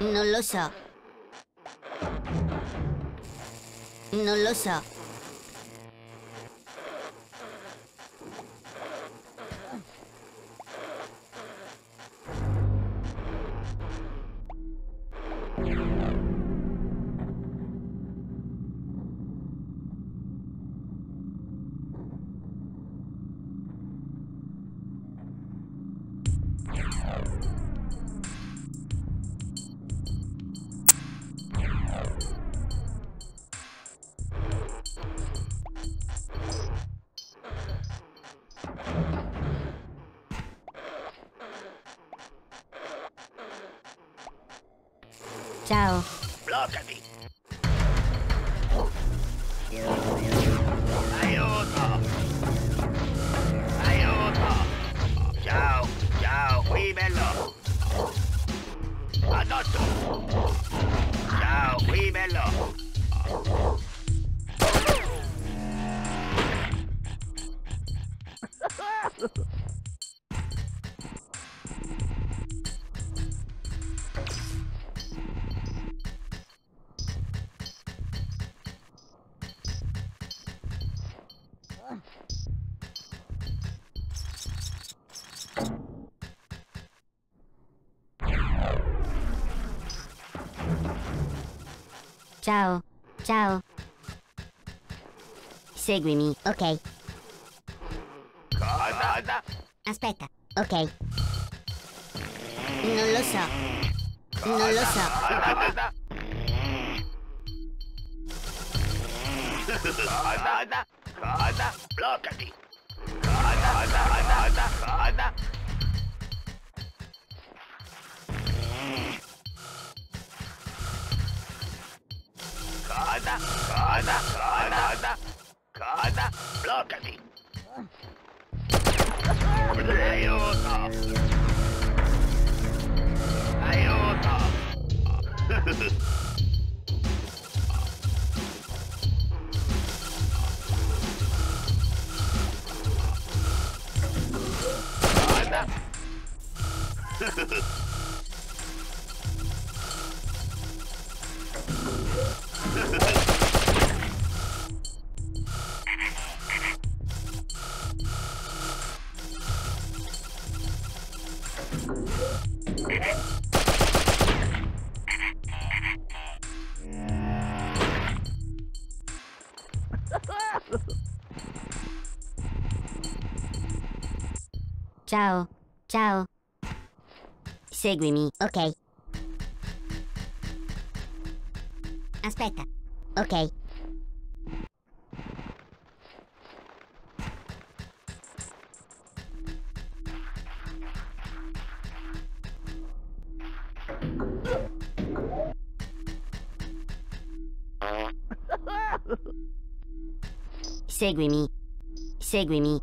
Non lo so. Non lo so. Ciao. Bloccati! Aiuto! Aiuto! Ciao, ciao, qui bello! Addosso! Ciao, qui bello! Ciao. Ciao. Seguimi, ok. Cosa? Aspetta, ok. Non lo so. Non lo so. Cosa? Cosa? Bloccati! Cosa? Cosa? Cosa? Cosa? Cosa? Cosa? Cosa? Bloccati! Aiuto! Aiuto! Ciao. Ciao. Seguimi, ok. Aspetta. Ok. Seguimi. Seguimi.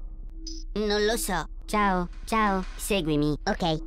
Non lo so. Ciao, ciao, seguimi, ok.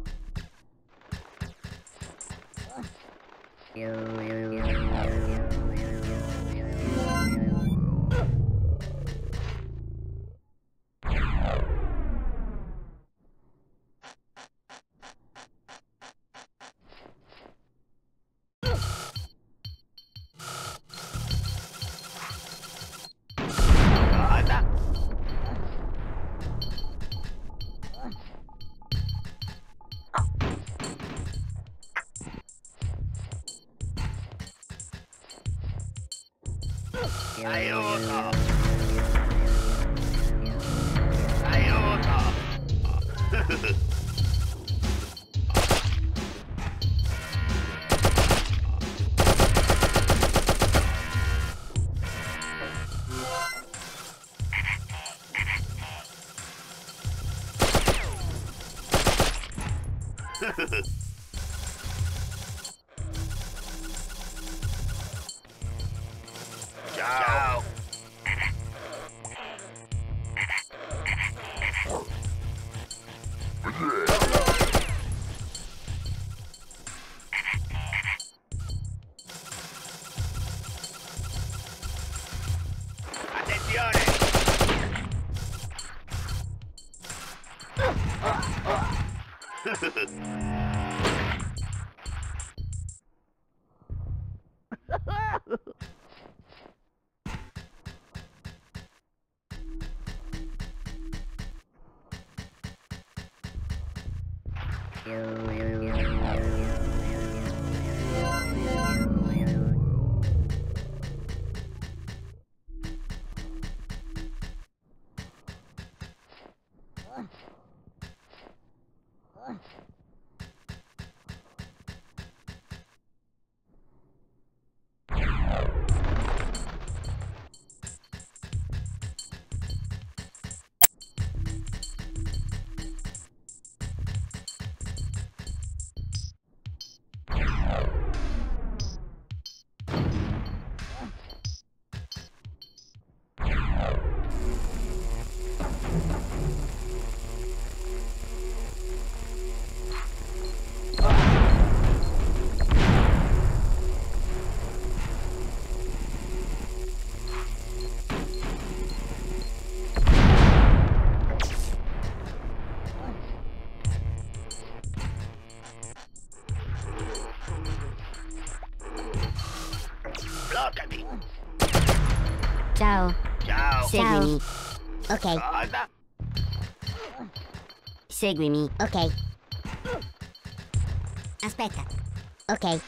Aiuto! Aiuto! Yo, yo, yo. Ciao. Ciao. Seguimi. Ok. Cosa? Seguimi. Ok. Aspetta. Ok.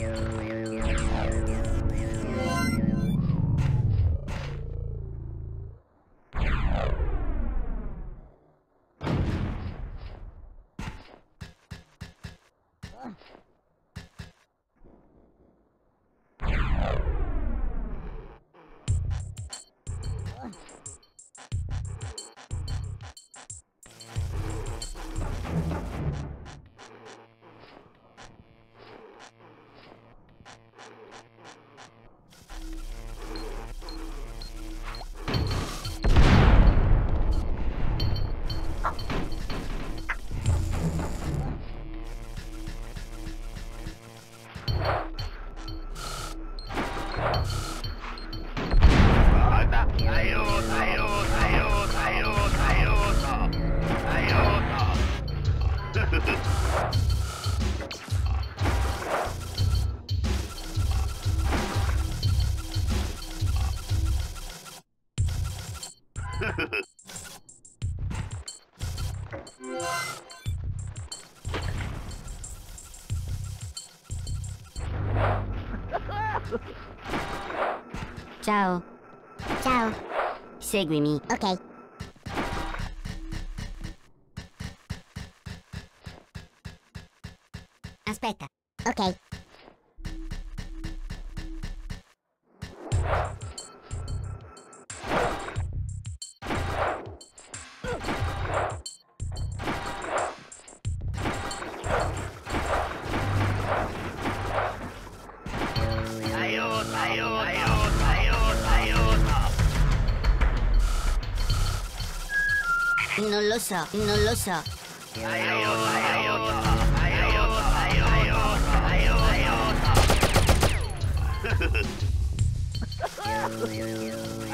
Cosa? Ciao. Ciao. Seguimi. Ok. Aspetta. Ok. Aiuto, aiuto.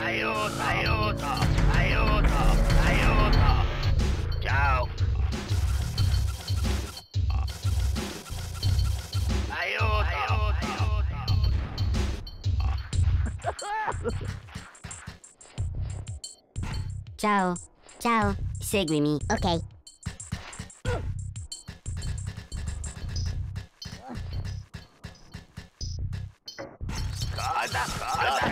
Aiuto, aiuto, aiuto, aiuto. Ciao. Aiuto, aiuto. Ciao. Ciao. Seguimi. Ok. Cosa? Cosa?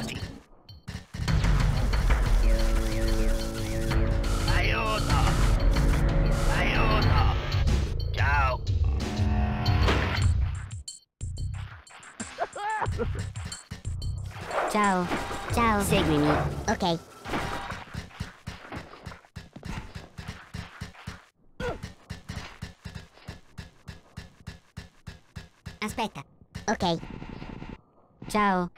Aiuto! Aiuto! Ciao! Ciao. Ciao. Seguimi. Ok. Ok. Ciao.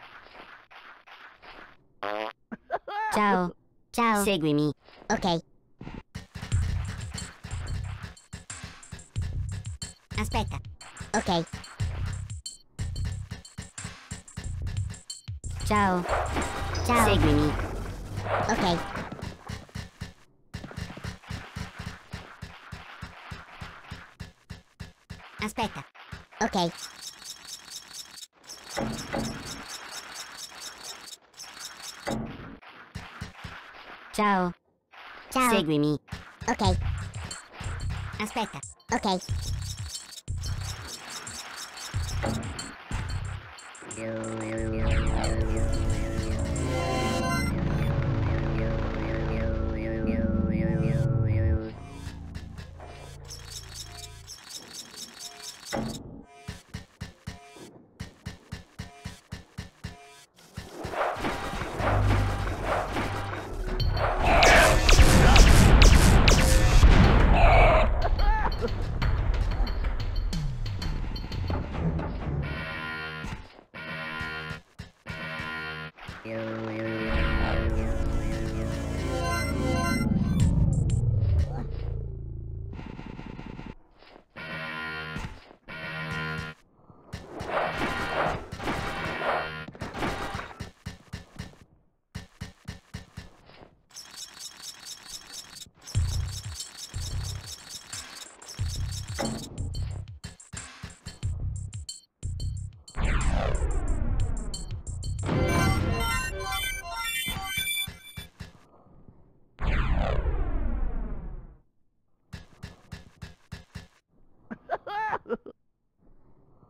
Ciao. Ciao. Seguimi. Ok. Aspetta. Ok. Ciao. Ciao. Seguimi. Ok. Aspetta. Ok. Ciao. Ciao. Seguimi. Ok. Aspetta. Ok. You